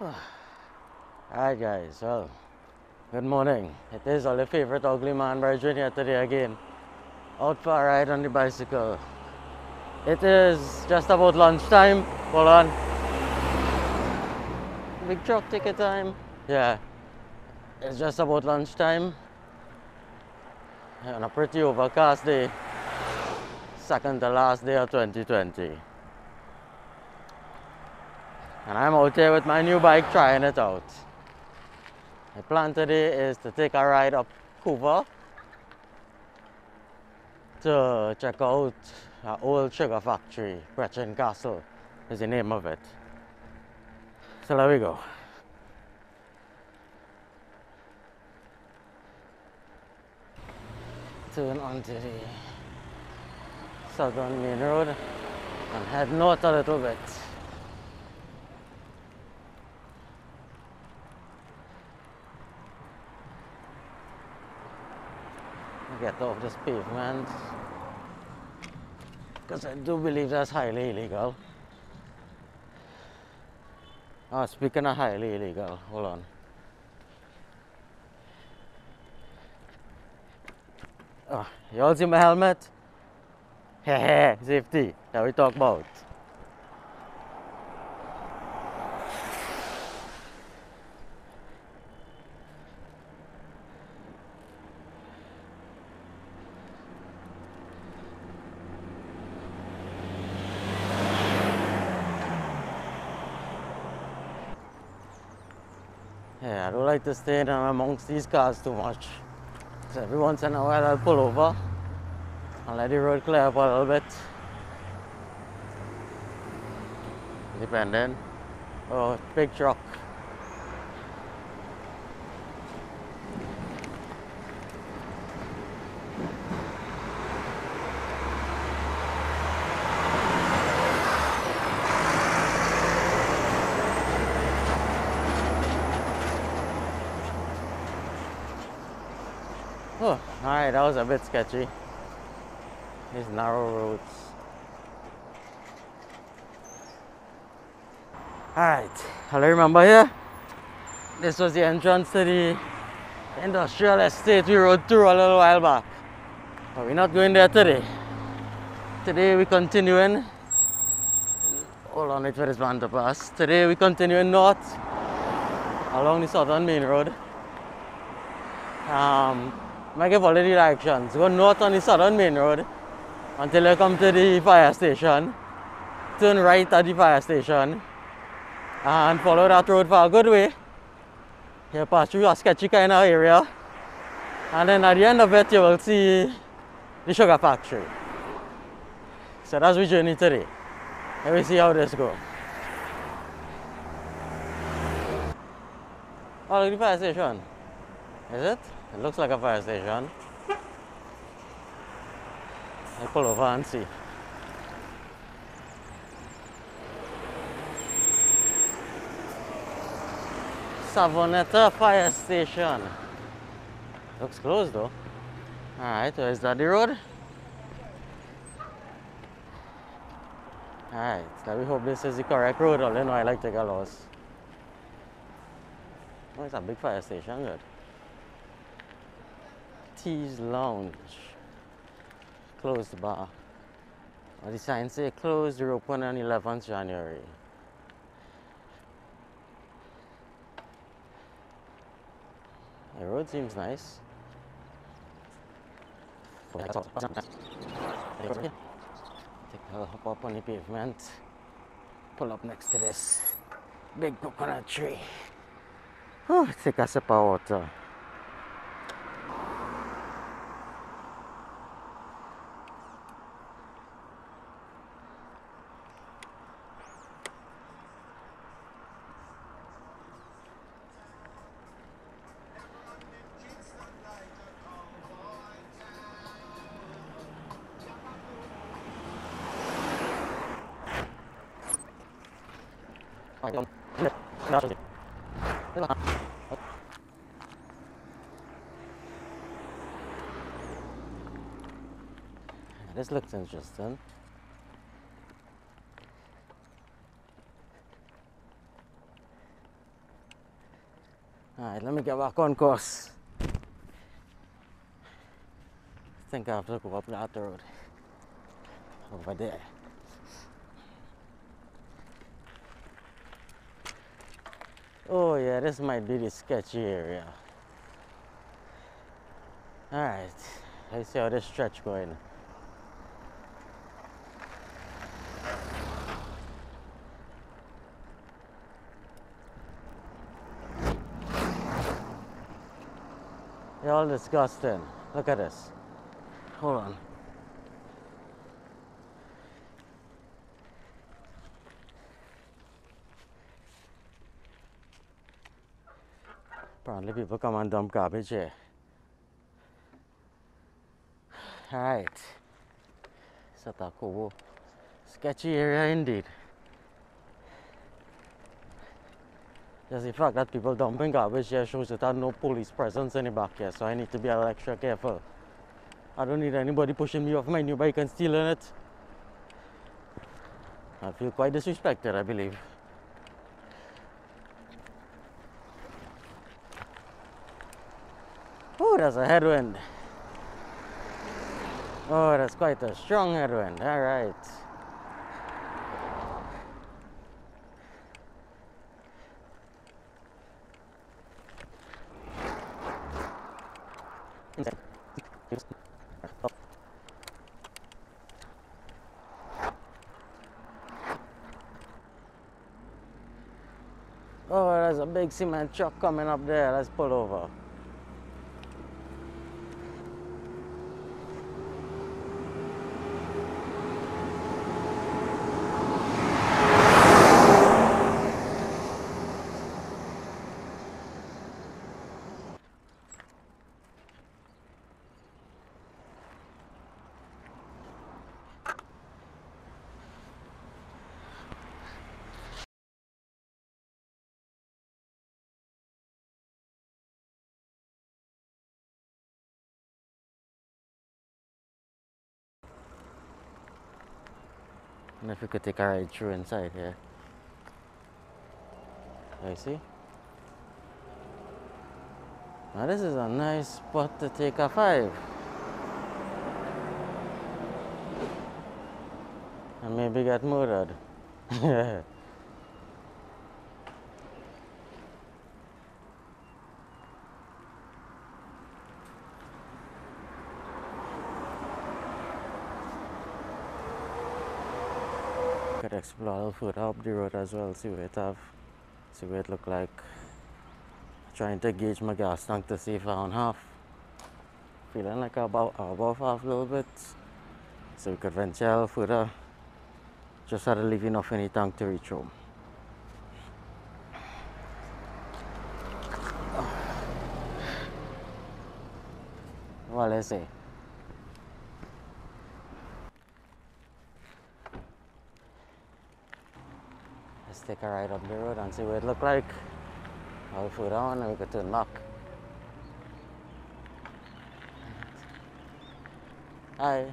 Alright guys, well, good morning. It is our favorite ugly man Virgin today again. Out for a ride on the bicycle. It is just about lunchtime. Hold on. Big truck ticket time. Yeah. It's just about lunchtime. On a pretty overcast day. Second to last day of 2020. And I'm out here with my new bike trying it out. My plan today is to take a ride up Couva to check out an old sugar factory, Brechin Castle is the name of it. So there we go. Turn onto the southern main road and head north a little bit. Get off this pavement because I do believe that's highly illegal. Oh, speaking of highly illegal, hold on. Oh, you all see my helmet? Hehe, safety that we talk about. Yeah, I don't like to stay amongst these cars too much. So every once in a while I'll pull over and let the road clear up a little bit. Depending. Oh, big truck. Oh, alright, that was a bit sketchy. These narrow roads. Alright, hello remember here. This was the entrance to the industrial estate we rode through a little while back. But we're not going there today. Today we're continuing. Hold on, wait for this van to pass. Today we're continuing north along the southern main road. Um, I give all the directions. Go north on the southern main road until you come to the fire station. Turn right at the fire station and follow that road for a good way. You pass through a sketchy kind of area and then at the end of it you will see the sugar factory. So that's our journey today. Let me see how this goes. Oh, look the fire station. Is it? It looks like a fire station. I'll pull over and see. Savonetta Fire Station. Looks closed though. Alright, where is that the road? Alright, let me hope this is the correct road, although I like to take a loss. Oh, it's a big fire station, good. Tees Lounge. Closed bar. Well, the sign say closed, open on 11th January. The road seems nice. Take a hop up on the pavement. Pull up next to this big coconut tree. Oh, take a sip of water. This looks interesting. Alright, let me get back on course. I think I have to go up that road. Over there. Oh yeah, this might be the sketchy area. Alright, let's see how this stretch going. You're all disgusting. Look at this. Hold on. Apparently people come and dump garbage here. Alright. Satakobo. Sketchy area indeed. Just the fact that people dumping garbage here shows that no police presence in the back here, so I need to be extra careful. I don't need anybody pushing me off my new bike and stealing it. I feel quite disrespected, I believe. Oh, there's a headwind. Oh, that's quite a strong headwind. All right. Oh, there's a big cement truck coming up there. Let's pull over. And if we could take a ride through inside here. I see. Now this is a nice spot to take a five. And maybe get murdered. Could explore further up the road as well, see what it have, see what it look like. Trying to gauge my gas tank to see if I'm on half. Feeling like about above half a little bit. So we could venture further. Just had to leave enough in the tank to reach home. What I say? Take a ride up the road and see what it look like. I'll further on and we could turn back. Hi.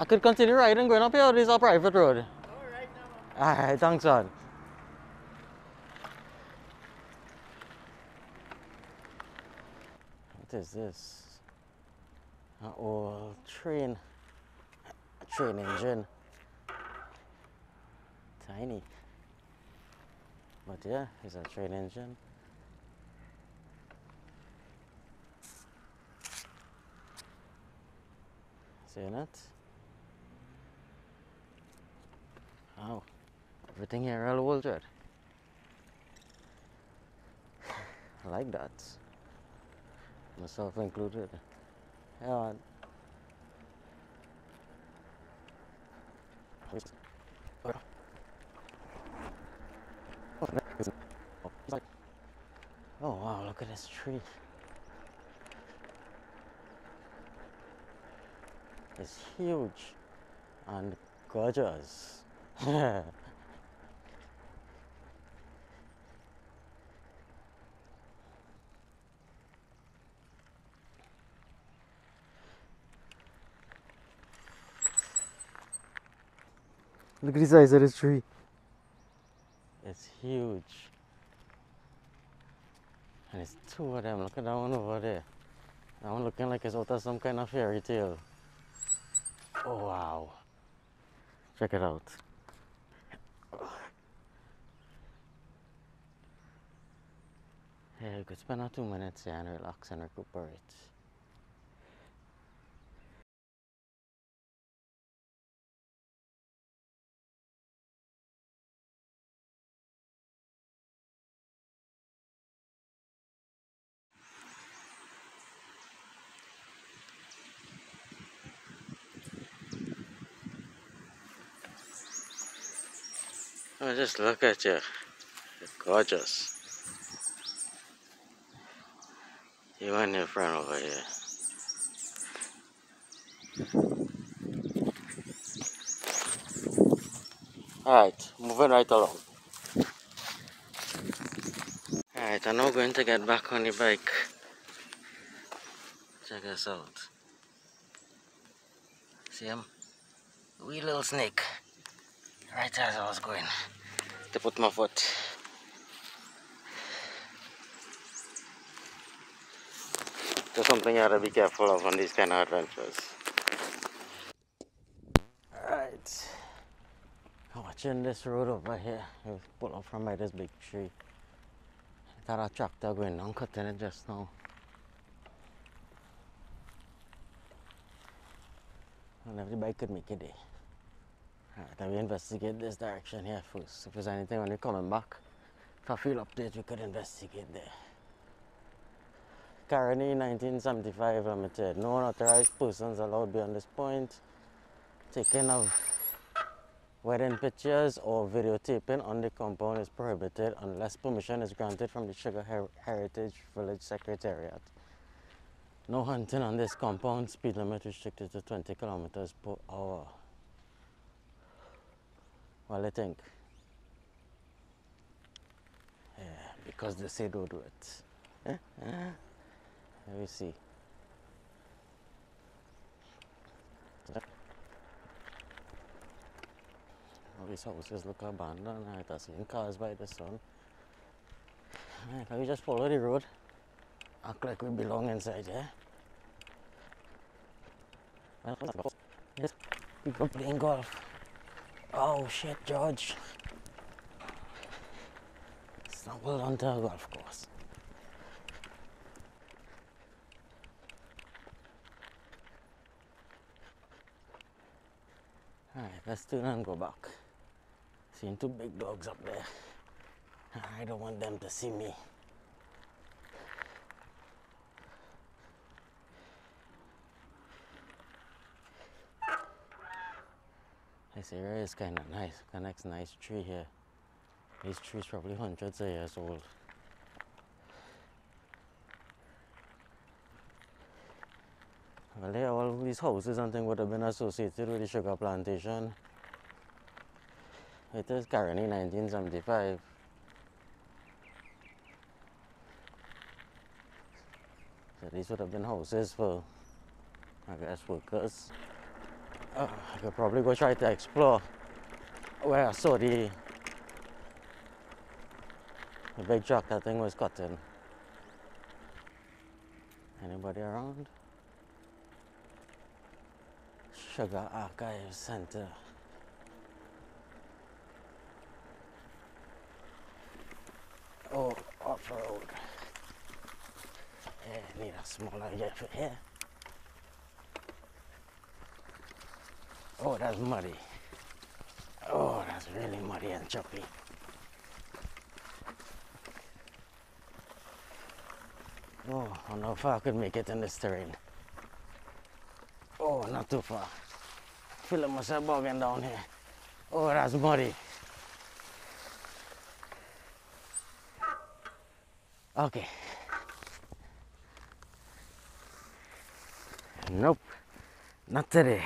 I could continue riding going up here or this is a private road? Alright, now. Alright, thanks son. What is this? An old train. Train engine. Tiny. But yeah, it's a train engine. Seeing it? Wow, everything here all altered. I like that. Myself included. Yeah, man. Oh wow, look at this tree. It's huge and gorgeous. Look at the size of this tree. It's huge. And it's two of them. Look at that one over there. That one looking like it's out of some kind of fairy tale. Oh wow. Check it out. Yeah, you could spend a two minutes here and relax and recuperate. Oh, just look at you. You're gorgeous. You and your friend over here. Alright, moving right along. Alright, I'm now going to get back on the bike. Check this out. See him? Wee little snake. Right as I was going to put my foot. Just something you have to be careful of on these kind of adventures. Alright. Watching this road over here. We pull up from by this big tree. I got a tractor going on cutting it just now. I wonder if the bike could make it there. Alright, then we investigate this direction here first. If there's anything when we're coming back, if I feel update, we could investigate there. Caroni 1975 limited. No unauthorized persons allowed beyond this point. Taking of wedding pictures or videotaping on the compound is prohibited unless permission is granted from the Sugar Her Heritage Village Secretariat. No hunting on this compound. Speed limit restricted to 20 kilometers per hour. Well, I think. Yeah, because they say don't do it. Eh? Eh? Let me see. All these houses look abandoned. I have seen cars by the sun. Right, can we just follow the road? Act like we belong inside, yeah? Yes, people playing golf. Oh shit, George. Stumbled onto a golf course. Alright, let's turn and go back. Seeing two big dogs up there. I don't want them to see me. This area is kind of nice. Connects nice tree here. This tree is probably hundreds of years old. Well, yeah, all these houses and things would have been associated with the sugar plantation. It is currently 1975. So these would have been houses for, I guess, workers. Uh, I could probably go try to explore where I saw the, the big truck that thing was cutting. Anybody around? Sugar Archive Center. Oh, off road. Yeah, need a smaller for here. Oh, that's muddy. Oh, that's really muddy and choppy. Oh, I don't know if I could make it in this terrain. Oh, not too far. Feeling myself bogging down here. Oh, that's muddy. Okay. Nope, not today.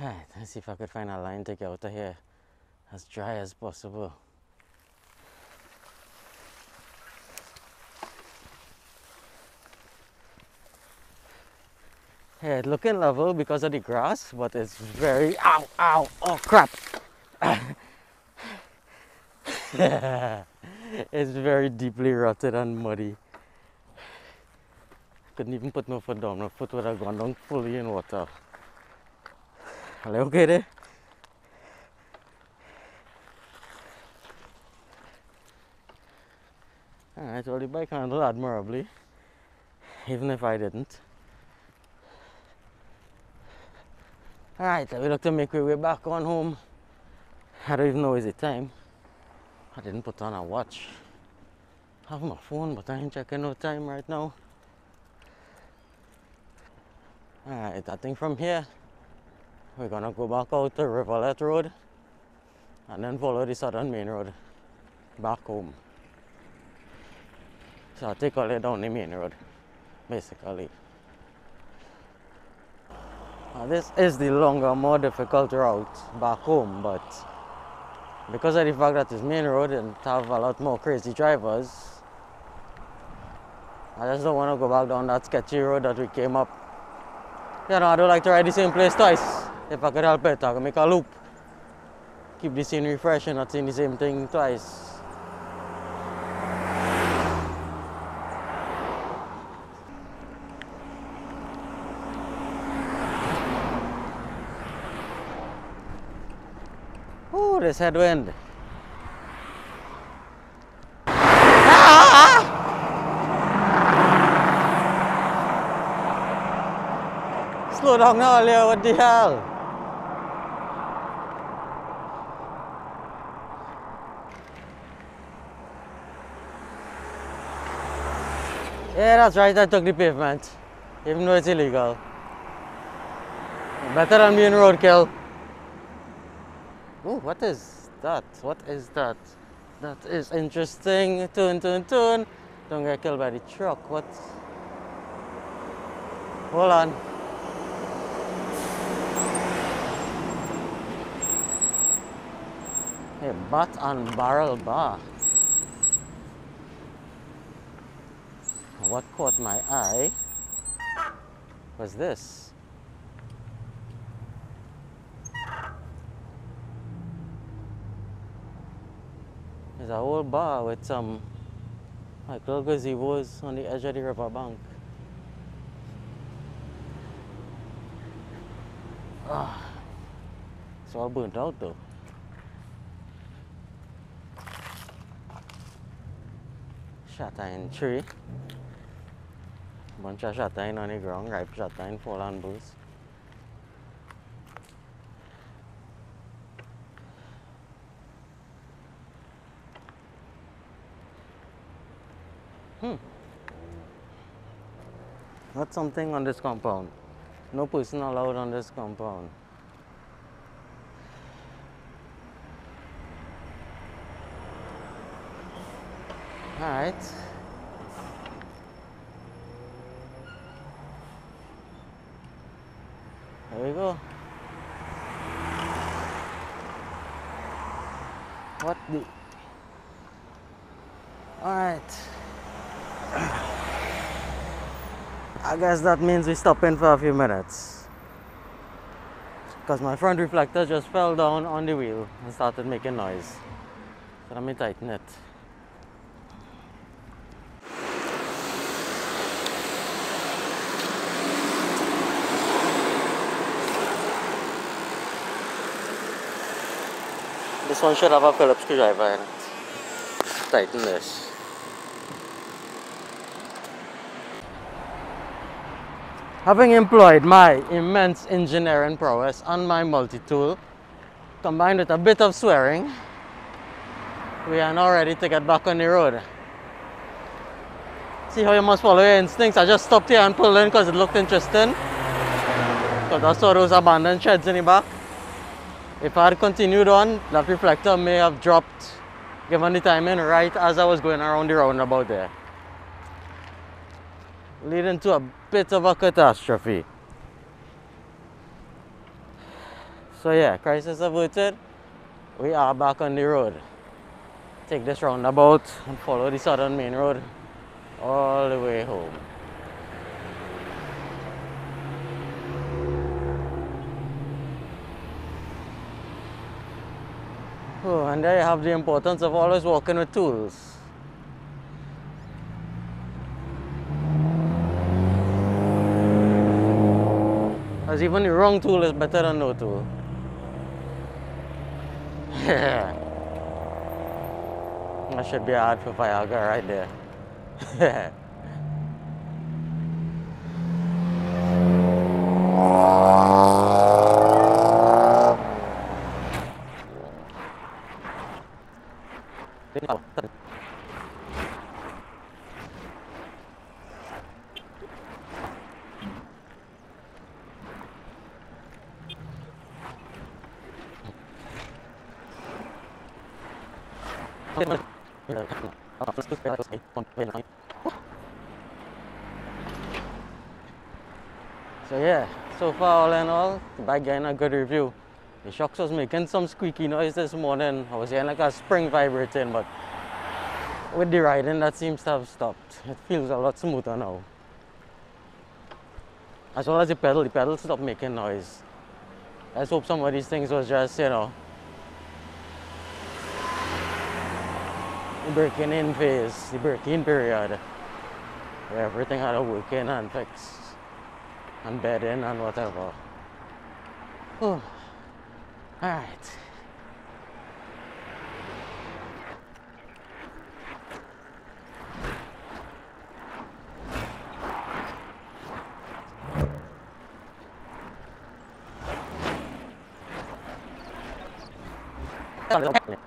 Alright, let's see if I could find a line to get out of here as dry as possible. Yeah, it's looking level because of the grass, but it's very ow ow oh crap. it's very deeply rutted and muddy. Couldn't even put my foot down. My foot would have gone down fully in water. Okay there? Alright, well the bike handled admirably, even if I didn't. Alright, we look to make our way back on home. I don't even know is it time. I didn't put on a watch. I have my phone, but I ain't checking no time right now. Alright, I think from here we're gonna go back out to Rivulet Road and then follow the southern main road back home. So I'll take all the down the main road, basically. Now this is the longer, more difficult route back home, but because of the fact that it's main road and have a lot more crazy drivers, I just don't want to go back down that sketchy road that we came up. You know, I don't like to ride the same place twice. If I could help it, I could make a loop. Keep the scenery fresh and not seeing the same thing twice. Ooh, this headwind. Ah! Slow down now, Leo. What the hell? Yeah, that's right. I took the pavement, even though it's illegal. Better than being roadkill. Oh, what is that? What is that? That is interesting. Turn, turn, turn. Don't get killed by the truck. What? Hold on. A butt and barrel bar. What caught my eye was this. There's a whole bar with some like little gazebos on the edge of the river bank. Ah, it's all burnt out though. Iron tree. Bunch of shot on the ground, ripe iron, fall on booze. Hmm. Not something on this compound. No person allowed on this compound. Alright. There we go. What the? Alright. I guess that means we stop in for a few minutes. Because my front reflector just fell down on the wheel and started making noise. So let me tighten it. This one should have a Phillips screwdriver in it. Tighten this. Having employed my immense engineering prowess and my multi-tool, combined with a bit of swearing, we are now ready to get back on the road. See how you must follow your instincts? I just stopped here and pulled in because it looked interesting. Because I saw those abandoned sheds in the back. If I had continued on, that reflector may have dropped, given the timing, right as I was going around the roundabout there. Leading to a bit of a catastrophe. So yeah, crisis averted. We are back on the road. Take this roundabout and follow the southern main road all the way home. Oh, and there you have the importance of always walking with tools. Because even the wrong tool is better than no tool. that should be hard for Viagra right there. So yeah, so far all in all, the bike getting a good review. The shocks was making some squeaky noise this morning. I was hearing like a spring vibrating, but with the riding that seems to have stopped. It feels a lot smoother now. As well as the pedal, the pedal stopped making noise. Let's hope some of these things was just, you know, breaking in phase, the breaking period, everything had to work in and fix and bed and whatever. Oh. All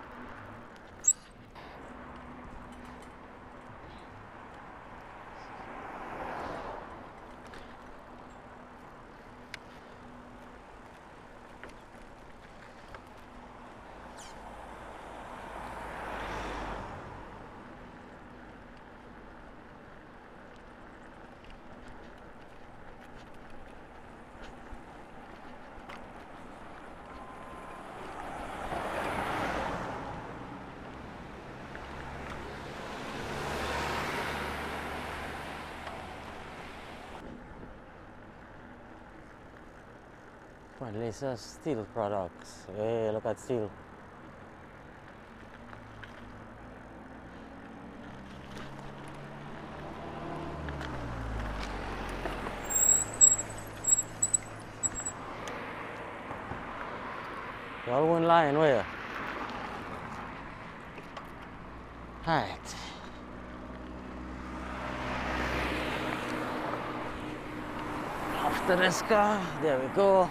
are steel products. Hey, look at steel. Y'all one lying where? Alright. After this car, there we go.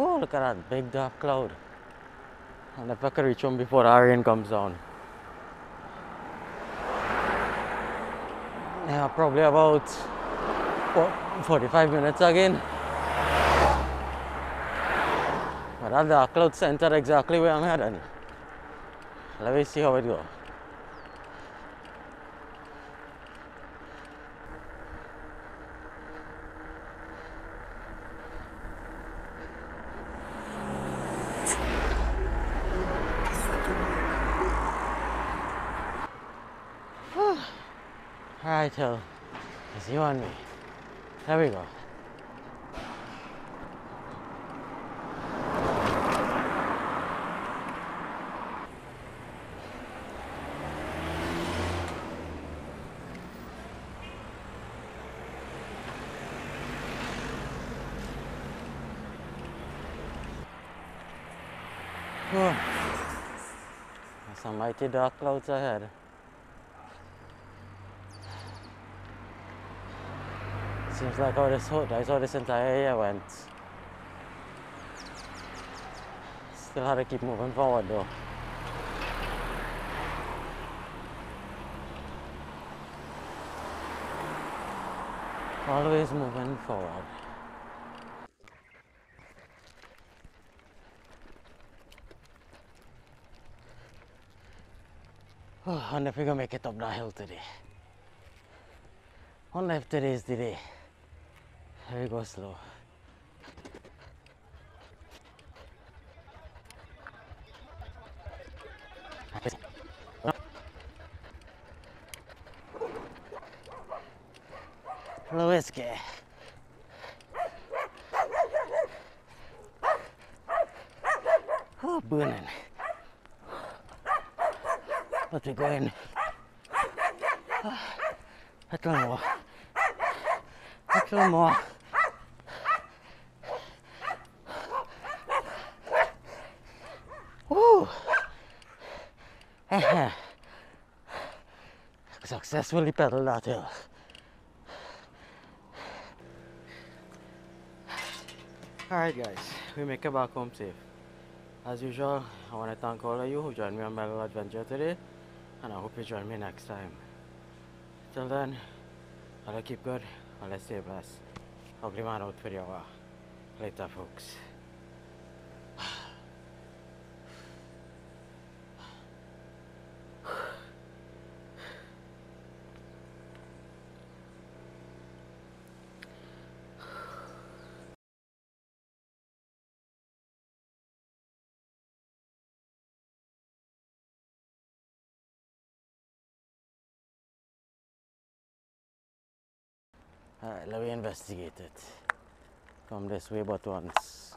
Oh, look at that big dark cloud. And if I could reach home before the rain comes down. Yeah, probably about what, 45 minutes again. But that dark cloud centered exactly where I'm heading. Let me see how it goes. Hill. It's you and me. There we go. There's some mighty dark clouds ahead. Seems like all this hood, that's how this entire area went. Still had to keep moving forward though. Always moving forward. Oh, I wonder if we're gonna make it up that hill today. Wonder if today's the day. Here we go slow. Lewinsky. Oh, burning. But we're going a little more. A little more. Successfully pedaled that hill. Alright guys, we make it back home safe. As usual, I want to thank all of you who joined me on my little adventure today and I hope you join me next time. Till then, I'll keep good and let's stay blessed. Ugly man out for the hour. Uh, later folks. Let me investigate it. Come this way but once.